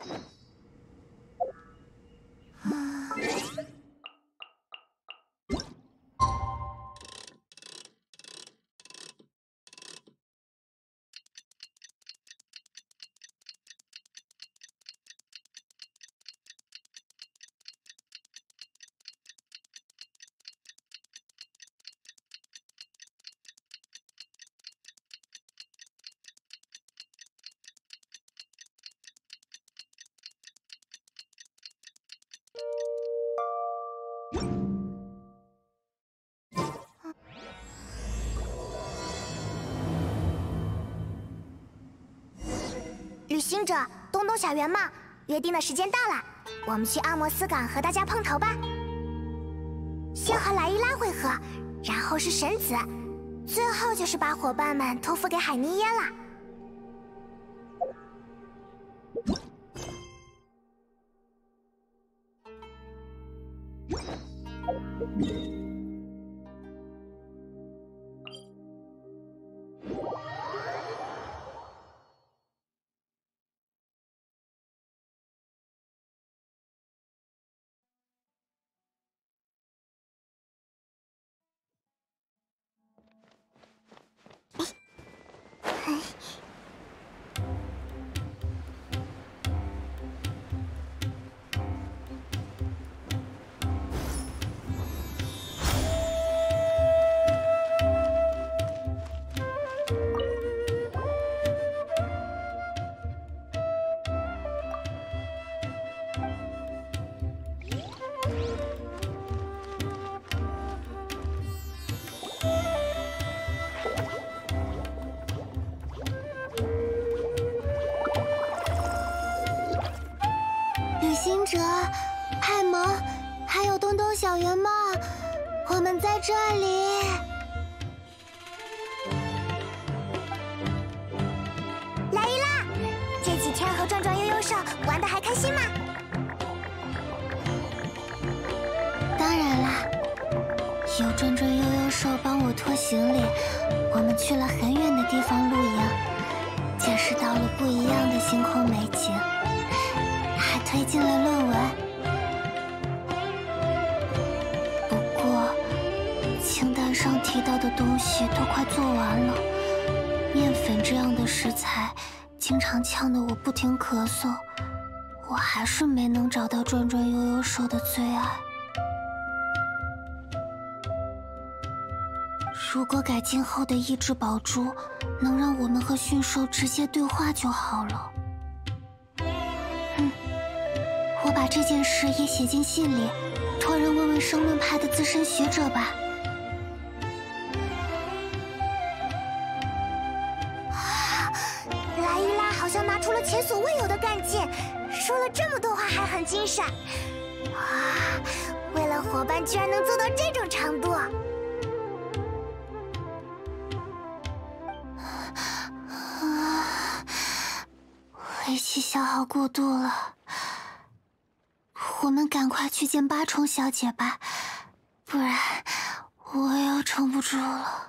Huh? Ah. 行者，东东小圆帽，约定的时间到了，我们去阿摩斯港和大家碰头吧。先和莱伊拉会合，然后是神子，最后就是把伙伴们托付给海尼耶了。行者，派蒙，还有东东小圆帽，我们在这里。莱伊拉，这几天和转转悠悠兽玩的还开心吗？当然啦，有转转悠悠兽帮我拖行李，我们去了很远的地方露营，见识到了不一样的星空美景，还推进了论文。不过，清单上提到的东西都快做完了，面粉这样的食材经常呛得我不停咳嗽，我还是没能找到转转悠悠兽的最爱。如果改进后的意志宝珠能让我们和驯兽直接对话就好了。这件事也写进信里，托人问问生论派的资深学者吧。莱伊拉好像拿出了前所未有的干劲，说了这么多话还很精神。哇，为了伙伴居然能做到这种程度！啊力气消耗过度了，我们赶快去见八重小姐吧，不然我要撑不住了。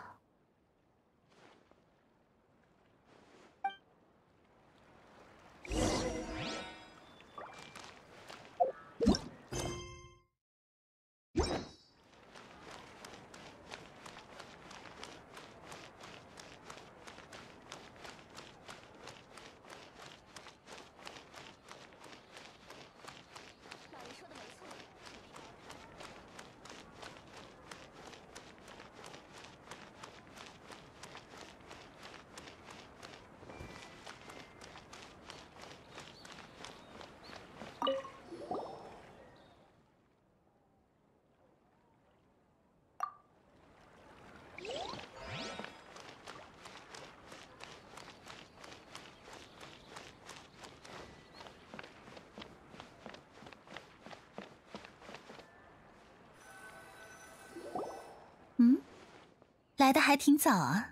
来的还挺早啊。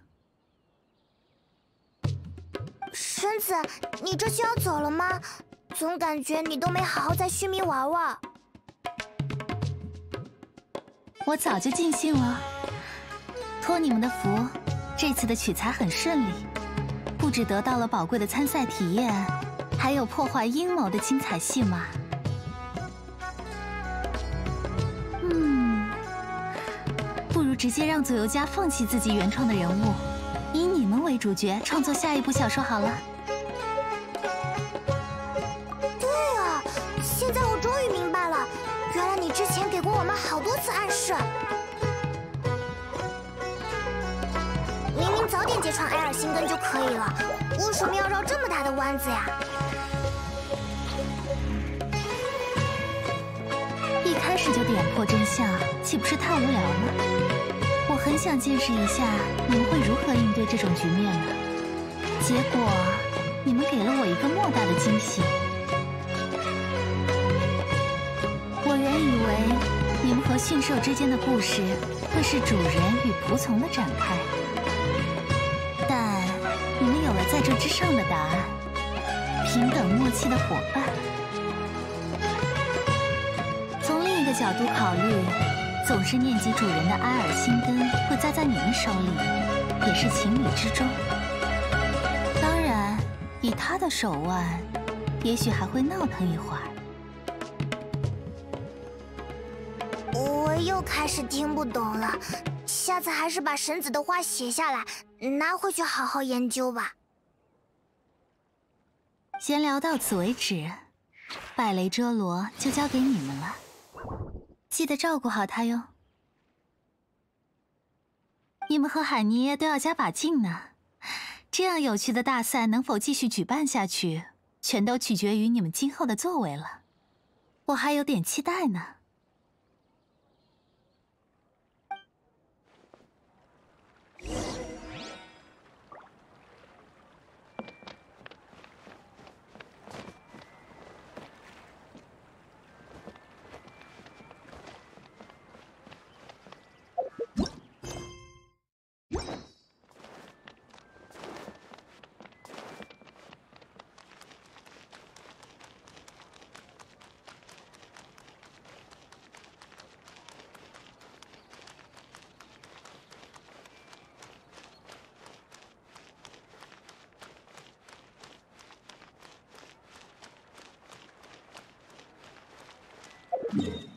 神子，你这就要走了吗？总感觉你都没好好在须弥玩玩。我早就尽兴了，托你们的福，这次的取材很顺利，不止得到了宝贵的参赛体验，还还有破坏阴谋的精彩戏码。直接让左右家放弃自己原创的人物，以你们为主角创作下一部小说好了。对啊，现在我终于明白了，原来你之前给过我们好多次暗示。明明早点揭穿埃尔辛根就可以了，为什么要绕这么大的弯子呀？是就点破真相，岂不是太无聊了？我很想见识一下你们会如何应对这种局面呢。结果，你们给了我一个莫大的惊喜。我原以为你们和驯兽之间的故事会是主人与仆从的展开。但你们有了在这之上的答案，平等默契的伙伴。角度考虑，总是念及主人的埃尔辛根会栽在你们手里，也是情理之中。当然，以他的手腕，也许还会闹腾一会儿。我又开始听不懂了，下次还是把神子的话写下来。拿回去好好研究吧。闲聊到此为止，拜雷遮罗就交给你们了，记得照顾好他哟。你们和海尼都要加把劲呢，这样有趣的大赛能否继续举办下去，全都取决于你们今后的作为了。我还有点期待呢。Yeah.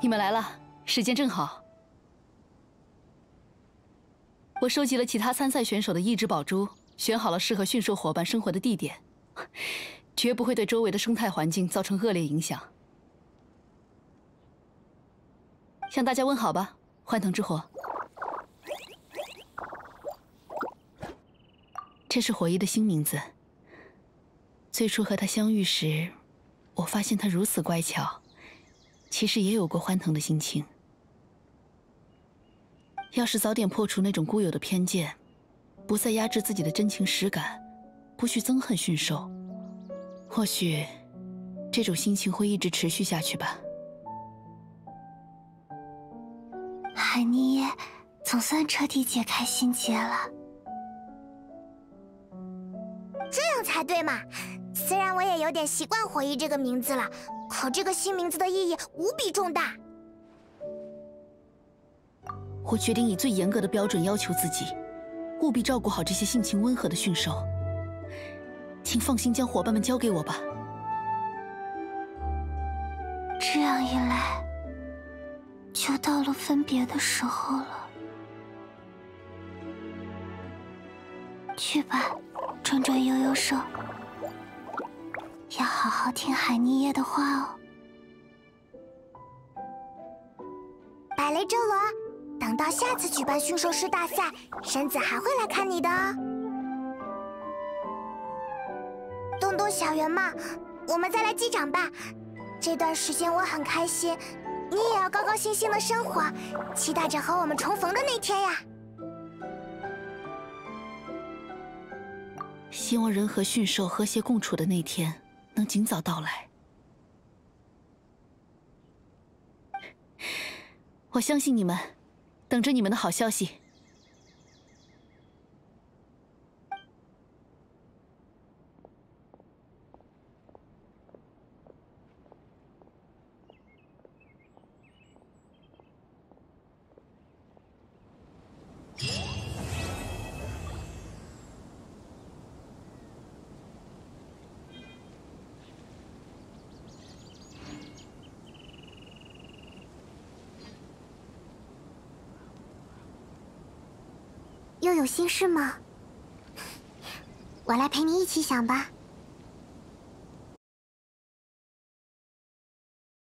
你们来了，时间正好。我收集了其他参赛选手的意志宝珠，选好了适合驯兽伙伴生活的地点，绝不会对周围的生态环境造成恶劣影响。向大家问好吧，幻腾之火。这是火翼的新名字。最初和他相遇时，我发现他如此乖巧。其实也有过欢腾的心情。要是早点破除那种固有的偏见，不再压制自己的真情实感，不去憎恨驯兽，或许这种心情会一直持续下去吧。海尼耶总算彻底解开心结了。这样才对嘛！虽然我也有点习惯“火翼”这个名字了。可这个新名字的意义无比重大。我决定以最严格的标准要求自己，务必照顾好这些性情温和的驯兽。请放心将伙伴们交给我吧。这样一来，就到了分别的时候了。去吧，转转悠悠兽。要好好听海尼耶的话哦，百雷遮罗。等到下次举办驯兽师大赛，神子还会来看你的哦。东东小圆帽，我们再来击掌吧。这段时间我很开心，你也要高高兴兴的生活，期待着和我们重逢的那天呀。希望人和驯兽和谐共处的那天能尽早到来。我相信你们，等着你们的好消息。又有心事吗？我来陪你一起想吧。